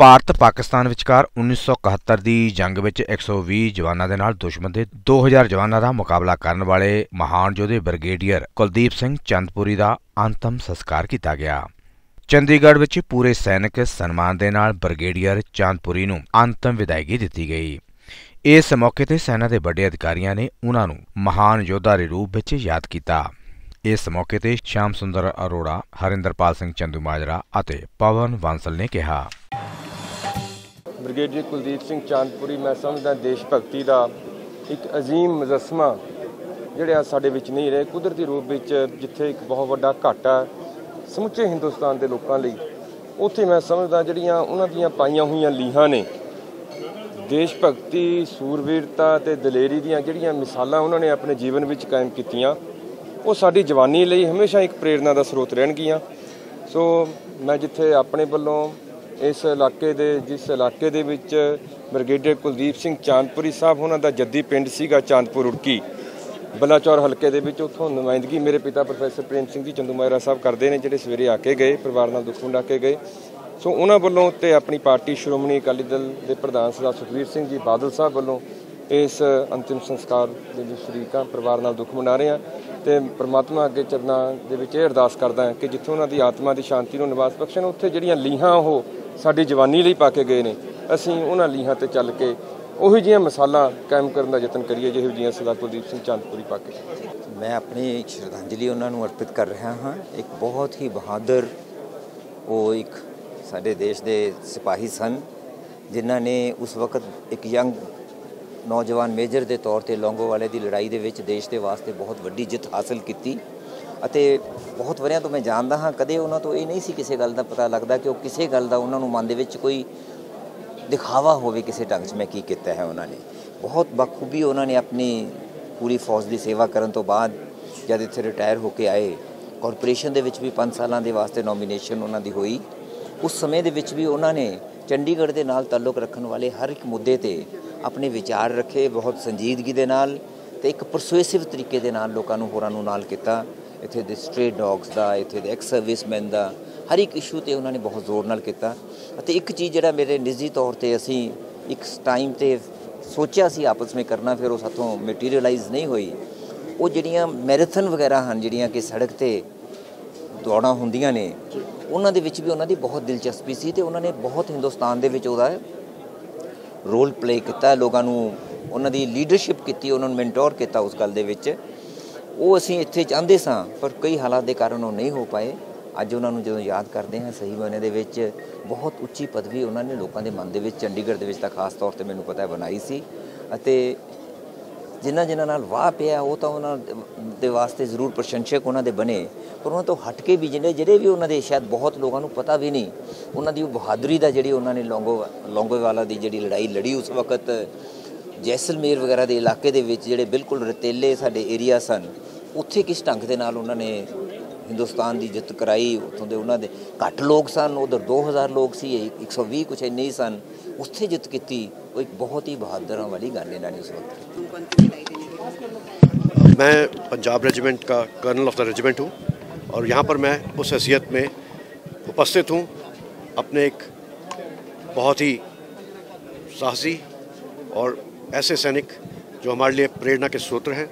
ਭਾਰਤ ਪਾਕਿਸਤਾਨ ਵਿਚਕਾਰ 1971 ਦੀ ਜੰਗ ਵਿੱਚ 120 ਜਵਾਨਾਂ ਦੇ ਨਾਲ ਦੁਸ਼ਮਣ ਦੇ 2000 ਜਵਾਨਾਂ ਦਾ ਮੁਕਾਬਲਾ ਕਰਨ ਵਾਲੇ ਮਹਾਨ ਯੋਧੇ ਬ੍ਰਿਗੇਡੀਅਰ ਕੁਲਦੀਪ ਸਿੰਘ ਚੰਦਪੁਰੀ ਦਾ ਅੰਤਮ ਸੰਸਕਾਰ ਕੀਤਾ ਗਿਆ। ਚੰਡੀਗੜ੍ਹ ਵਿੱਚ ਪੂਰੇ ਸੈਨਿਕ ਸਨਮਾਨ ਦੇ ਨਾਲ ਬ੍ਰਿਗੇਡੀਅਰ ਚੰਦਪੁਰੀ ਨੂੰ ਅੰਤਮ ਵਿਦਾਇਗੀ ਦਿੱਤੀ ਗਈ। ਇਸ ਮੌਕੇ ਤੇ ਸੈਨਾ ਦੇ ਵੱਡੇ ਅਧਿਕਾਰੀਆਂ ਨੇ ਉਹਨਾਂ ਨੂੰ ਮਹਾਨ ਯੋਧਾ ਦੇ ਰੂਪ ਵਿੱਚ ਯਾਦ ਕੀਤਾ। ਇਸ ਮੌਕੇ ਤੇ ਸ਼ਾਮ ਸੁੰਦਰ ਅਰੋੜਾ, ਹਰਿੰਦਰਪਾਲ ਸਿੰਘ ਚੰਦੂ ਮਾਜਰਾ ਅਤੇ ਪਵਨ ਬਾਂਸਲ ਨੇ ਕਿਹਾ। ਬ੍ਰਿਗੇਡੀਅਰ ਕੁਲਦੀਪ ਸਿੰਘ ਚਾਂਦਪੁਰੀ, ਮੈਂ ਸਮਝਦਾ ਦੇਸ਼ ਭਗਤੀ ਦਾ ਇੱਕ ਅਜ਼ੀਮ ਮੁਜੱਸਮਾ ਜਿਹੜਾ ਸਾਡੇ ਵਿੱਚ ਨਹੀਂ ਰਹੇ। ਕੁਦਰਤੀ ਰੂਪ ਵਿੱਚ ਜਿੱਥੇ ਇੱਕ ਬਹੁਤ ਵੱਡਾ ਘਾਟਾ ਸਮੁੱਚੇ ਹਿੰਦੁਸਤਾਨ ਦੇ ਲੋਕਾਂ ਲਈ, ਉੱਥੇ ਮੈਂ ਸਮਝਦਾ ਜਿਹੜੀਆਂ ਉਹਨਾਂ ਦੀਆਂ ਪਾਈਆਂ ਹੋਈਆਂ ਲੀਹਾਂ ਨੇ, ਦੇਸ਼ ਭਗਤੀ ਸੂਰਵੀਰਤਾ ਤੇ ਦਲੇਰੀ ਦੀਆਂ ਜਿਹੜੀਆਂ ਮਿਸਾਲਾਂ ਉਹਨਾਂ ਨੇ ਆਪਣੇ ਜੀਵਨ ਵਿੱਚ ਕਾਇਮ ਕੀਤੀਆਂ, ਉਹ ਸਾਡੀ ਜਵਾਨੀ ਲਈ ਹਮੇਸ਼ਾ ਇੱਕ ਪ੍ਰੇਰਣਾ ਦਾ ਸਰੋਤ ਰਹਿਣਗੀਆਂ। ਸੋ ਮੈਂ ਜਿੱਥੇ ਆਪਣੇ ਵੱਲੋਂ ਇਸ ਇਲਾਕੇ ਦੇ, ਜਿਸ ਇਲਾਕੇ ਦੇ ਵਿੱਚ ਬ੍ਰਿਗੇਡੀਅਰ ਕੁਲਦੀਪ ਸਿੰਘ ਚਾਂਦਪੁਰੀ ਸਾਹਿਬ, ਉਹਨਾਂ ਦਾ ਜੱਦੀ ਪਿੰਡ ਸੀਗਾ ਚਾਂਦਪੁਰ ਉੜਕੀ। ਬਲਾਚੌਰ ਹਲਕੇ ਦੇ ਵਿੱਚ ਉੱਥੋਂ ਨੁਮਾਇੰਦਗੀ ਮੇਰੇ ਪਿਤਾ ਪ੍ਰੋਫੈਸਰ ਪ੍ਰੇਮ ਸਿੰਘ ਜੀ ਚੰਦੂਮਾਇਰਾ ਸਾਹਿਬ ਕਰਦੇ ਨੇ, ਜਿਹੜੇ ਸਵੇਰੇ ਆ ਕੇ ਗਏ, ਪਰਿਵਾਰ ਨਾਲ ਦੁੱਖ ਵੰਡਾ ਕੇ ਗਏ। ਸੋ ਉਹਨਾਂ ਵੱਲੋਂ ਤੇ ਆਪਣੀ ਪਾਰਟੀ ਸ਼੍ਰੋਮਣੀ ਅਕਾਲੀ ਦਲ ਦੇ ਪ੍ਰਧਾਨ ਸਰਦਾਰ ਸੁਖਵੀਰ ਸਿੰਘ ਜੀ ਬਾਦਲ ਸਾਹਿਬ ਵੱਲੋਂ ਇਸ ਅੰਤਿਮ ਸੰਸਕਾਰ ਦੇ ਵਿੱਚ ਸ਼ਰੀਕਾਂ ਪਰਿਵਾਰ ਨਾਲ ਦੁੱਖ ਮਨਾ ਰਹੇ ਹਾਂ ਤੇ ਪ੍ਰਮਾਤਮਾ ਅੱਗੇ ਚਰਨਾਂ ਦੇ ਵਿੱਚ ਇਹ ਅਰਦਾਸ ਕਰਦਾ ਕਿ ਜਿੱਥੇ ਉਹਨਾਂ ਦੀ ਆਤਮਾ ਦੀ ਸ਼ਾਂਤੀ ਨੂੰ ਨਿਵਾਸ ਬਖਸ਼ਣ, ਉੱਥੇ ਜਿਹੜੀਆਂ ਲੀਹਾਂ ਉਹ ਸਾਡੀ ਜਵਾਨੀ ਲਈ ਪਾ ਕੇ ਗਏ ਨੇ। ਅਸੀਂ ਉਹਨਾਂ ਲੀਹਾਂ ਤੇ ਚੱਲ ਕੇ ਉਹੀ ਜਿਹੀਆਂ ਮਿਸਾਲਾਂ ਕਾਇਮ ਕਰਨ ਦਾ ਯਤਨ ਕਰੀਏ, ਜਿਹੋ ਜਿਹੀਆਂ ਸਰਦਾਰ ਕੁਲਦੀਪ ਸਿੰਘ ਚਾਂਦਪੁਰੀ ਪਾ ਕੇ। ਮੈਂ ਆਪਣੀ ਸ਼ਰਧਾਂਜਲੀ ਉਹਨਾਂ ਨੂੰ ਅਰਪਿਤ ਕਰ ਰਿਹਾ ਹਾਂ। ਇੱਕ ਬਹੁਤ ਹੀ ਬਹਾਦਰ ਉਹ ਇੱਕ ਸਾਡੇ ਦੇਸ਼ ਦੇ ਸਿਪਾਹੀ ਸਨ, ਜਿਨ੍ਹਾਂ ਨੇ ਉਸ ਵਕਤ ਇੱਕ ਯੰਗ ਨੌਜਵਾਨ ਮੇਜਰ ਦੇ ਤੌਰ ਤੇ ਲੌਂਗੋ ਵਾਲੇ ਦੀ ਲੜਾਈ ਦੇ ਵਿੱਚ ਦੇਸ਼ ਦੇ ਵਾਸਤੇ ਬਹੁਤ ਵੱਡੀ ਜਿੱਤ ਹਾਸਲ ਕੀਤੀ। ਅਤੇ ਬਹੁਤ ਵਰਿਆਂ ਤੋਂ ਮੈਂ ਜਾਣਦਾ ਹਾਂ, ਕਦੇ ਉਹਨਾਂ ਤੋਂ ਇਹ ਨਹੀਂ ਸੀ ਕਿਸੇ ਗੱਲ ਦਾ ਪਤਾ ਲੱਗਦਾ ਕਿ ਉਹ ਕਿਸੇ ਗੱਲ ਦਾ ਉਹਨਾਂ ਨੂੰ ਮਨ ਦੇ ਵਿੱਚ ਕੋਈ ਦਿਖਾਵਾ ਹੋਵੇ ਕਿਸੇ ਢੰਗ 'ਚ ਮੈਂ ਕੀ ਕੀਤਾ ਹੈ ਉਹਨਾਂ ਨੇ। ਬਹੁਤ ਬਖੂਬੀ ਉਹਨਾਂ ਨੇ ਆਪਣੀ ਪੂਰੀ ਫੌਜ ਦੀ ਸੇਵਾ ਕਰਨ ਤੋਂ ਬਾਅਦ ਜਦ ਇੱਥੇ ਰਿਟਾਇਰ ਹੋ ਕੇ ਆਏ ਕਾਰਪੋਰੇਸ਼ਨ ਦੇ ਵਿੱਚ ਵੀ 5 ਸਾਲਾਂ ਦੇ ਵਾਸਤੇ ਨੋਮੀਨੇਸ਼ਨ ਉਹਨਾਂ ਦੀ ਹੋਈ। ਉਸ ਸਮੇਂ ਦੇ ਵਿੱਚ ਵੀ ਉਹਨਾਂ ਨੇ ਚੰਡੀਗੜ੍ਹ ਦੇ ਨਾਲ ਤਾਲੁਕ ਰੱਖਣ ਵਾਲੇ ਹਰ ਇੱਕ ਮੁੱਦੇ ਤੇ ਆਪਣੇ ਵਿਚਾਰ ਰੱਖੇ, ਬਹੁਤ ਸੰਜੀਦਗੀ ਦੇ ਨਾਲ ਤੇ ਇੱਕ ਪਰਸੂਏਸਿਵ ਤਰੀਕੇ ਦੇ ਨਾਲ ਲੋਕਾਂ ਨੂੰ ਹੋਰਾਂ ਨੂੰ ਨਾਲ ਕੀਤਾ। ਇੱਥੇ ਦੇ ਸਟ੍ਰੇ ਡੌਗਸ ਦਾ, ਇੱਥੇ ਦੇ ਐਕਸ ਸਰਵਿਸਮੈਨ ਦਾ, ਹਰ ਇੱਕ ਇਸ਼ੂ ਤੇ ਉਹਨਾਂ ਨੇ ਬਹੁਤ ਜ਼ੋਰ ਨਾਲ ਕੀਤਾ। ਅਤੇ ਇੱਕ ਚੀਜ਼ ਜਿਹੜਾ ਮੇਰੇ ਨਿੱਜੀ ਤੌਰ ਤੇ ਅਸੀਂ ਇੱਕ ਟਾਈਮ ਤੇ ਸੋਚਿਆ ਸੀ ਆਪਸ ਵਿੱਚ ਕਰਨਾ, ਫਿਰ ਉਹ ਸਾਥੋਂ ਮਟੀਰੀਅਲਾਈਜ਼ ਨਹੀਂ ਹੋਈ। ਉਹ ਜਿਹੜੀਆਂ ਮੈਰਾਥਨ ਵਗੈਰਾ ਹਨ, ਜਿਹੜੀਆਂ ਕਿ ਸੜਕ ਤੇ ਦੌੜਾਂ ਹੁੰਦੀਆਂ ਨੇ, ਉਹਨਾਂ ਦੇ ਵਿੱਚ ਵੀ ਉਹਨਾਂ ਦੀ ਬਹੁਤ ਦਿਲਚਸਪੀ ਸੀ ਤੇ ਉਹਨਾਂ ਨੇ ਬਹੁਤ ਹਿੰਦੁਸਤਾਨ ਦੇ ਵਿੱਚ ਉਹਦਾ ਰੋਲ ਪਲੇ ਕੀਤਾ। ਲੋਕਾਂ ਨੂੰ ਉਹਨਾਂ ਦੀ ਲੀਡਰਸ਼ਿਪ ਕੀਤੀ, ਉਹਨਾਂ ਨੂੰ ਮੈਂਟੋਰ ਕੀਤਾ ਉਸ ਗੱਲ ਦੇ ਵਿੱਚ। ਉਹ ਅਸੀਂ ਇੱਥੇ ਚਾਹੁੰਦੇ ਸਾਂ, ਪਰ ਕਈ ਹਾਲਾਤ ਦੇ ਕਾਰਨ ਉਹ ਨਹੀਂ ਹੋ ਪਾਏ। ਅੱਜ ਉਹਨਾਂ ਨੂੰ ਜਦੋਂ ਯਾਦ ਕਰਦੇ ਹਾਂ, ਸਹੀ ਮਾਇਨੇ ਦੇ ਵਿੱਚ ਬਹੁਤ ਉੱਚੀ ਪਦਵੀ ਉਹਨਾਂ ਨੇ ਲੋਕਾਂ ਦੇ ਮਨ ਦੇ ਵਿੱਚ, ਚੰਡੀਗੜ੍ਹ ਦੇ ਵਿੱਚ ਤਾਂ ਖਾਸ ਤੌਰ ਤੇ ਮੈਨੂੰ ਪਤਾ ਹੈ ਬਣਾਈ ਸੀ। ਅਤੇ ਜਿਨ੍ਹਾਂ ਜਿਨ੍ਹਾਂ ਨਾਲ ਵਾਹ ਪਿਆ, ਉਹ ਤਾਂ ਉਹਨਾਂ ਦੇ ਵਾਸਤੇ ਜ਼ਰੂਰ ਪ੍ਰਸ਼ੰਸਕ ਉਹਨਾਂ ਦੇ ਬਣੇ। ਪਰ ਉਹਨਾਂ ਤੋਂ ਹਟ ਕੇ ਵੀ ਜਿਹੜੇ ਜਿਹੜੇ ਵੀ ਉਹਨਾਂ ਦੇ ਸ਼ਾਇਦ ਬਹੁਤ ਲੋਕਾਂ ਨੂੰ ਪਤਾ ਵੀ ਨਹੀਂ, ਉਹਨਾਂ ਦੀ ਉਹ ਬਹਾਦਰੀ ਦਾ ਜਿਹੜੀ ਉਹਨਾਂ ਨੇ ਲੌਂਗੋ, ਲੌਂਗੋਵਾਲਾ ਦੀ ਜਿਹੜੀ ਲੜਾਈ ਲੜੀ ਉਸ ਵਕਤ, ਜੈਸਲਮੇਰ ਵਗੈਰਾ ਦੇ ਇਲਾਕੇ ਦੇ ਵਿੱਚ ਜਿਹੜੇ ਬਿਲਕੁਲ ਰਤੇਲੇ ਸਾਡੇ ਏਰੀਆ ਸਨ ਉੱਥੇ ਕਿਸ ਢੰਗ ਦੇ ਨਾਲ ਉਹਨਾਂ ਨੇ ਹਿੰਦੁਸਤਾਨ ਦੀ ਜਿੱਤ ਕਰਾਈ ਉੱਥੋਂ ਦੇ ਉਹਨਾਂ ਦੇ ਘੱਟ ਲੋਕ ਸਨ ਉਧਰ 2000 ਲੋਕ ਸੀ 120 ਕੁਛ ਇੰਨੇ ਹੀ ਸਨ ਉੱਥੇ ਜਿੱਤ ਕੀਤੀ ਉਹ ਇੱਕ ਬਹੁਤ ਹੀ ਬਹਾਦਰਾਂ ਵਾਲੀ ਗੱਲ ਇਹਨਾਂ ਨੇ ਉਸ ਵਕਤ मैं पंजाब रेजिमेंट का कर्नल ऑफ द रेजिमेंट हूँ और यहाँ पर मैं उस हैसियत में उपस्थित हूँ अपने एक बहुत ही साहसी और ऐसे सैनिक जो हमारे लिए प्रेरणा के स्रोत्र हैं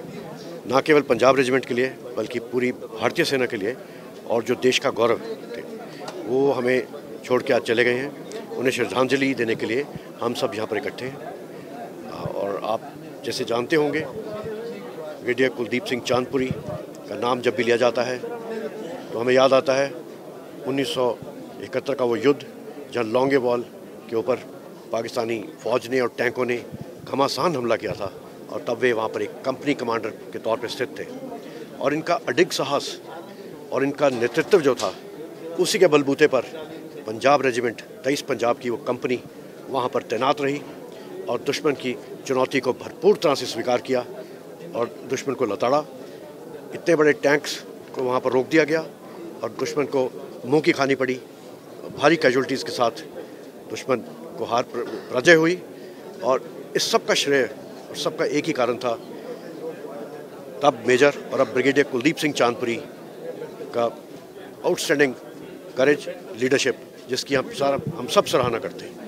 न केवल पंजाब रेजिमेंट के लिए, बल्कि पूरी भारतीय सेना के लिए और जो देश का गौरव थे, वो हमें छोड़ के आज चले गए हैं। उन्हें श्रद्धांजलि देने के लिए हम सब यहाँ पर इकट्ठे हैं। और आप जैसे जानते होंगे ब्रिगेडियर कुलदीप सिंह चांदपुरी का नाम जब भी लिया जाता है तो हमें याद आता है 1971 का वो युद्ध, जहाँ लॉन्गे वॉल के ऊपर पाकिस्तानी फ़ौज ने और टैंकों ने घमासान हमला किया था। और तब वे वहाँ पर एक कंपनी कमांडर के तौर पर स्थित थे। और इनका अडिग साहस और इनका नेतृत्व जो था, उसी के बलबूते पर पंजाब रेजिमेंट, तेईस पंजाब की वो कंपनी वहाँ पर तैनात रही और दुश्मन की चुनौती को भरपूर तरह से स्वीकार किया और दुश्मन को लताड़ा। इतने बड़े टैंक्स को वहाँ पर रोक दिया गया और दुश्मन को मुँह की खानी पड़ी। भारी कैजुअलिटीज़ के साथ दुश्मन को हार प्रजय हुई और इस सब का श्रेय और सबका एक ही कारण था। तब मेजर और अब ब्रिगेडियर कुलदीप सिंह चांदपुरी का आउटस्टैंडिंग करेज लीडरशिप जिसकी हम सारा हम सब सराहना करते हैं।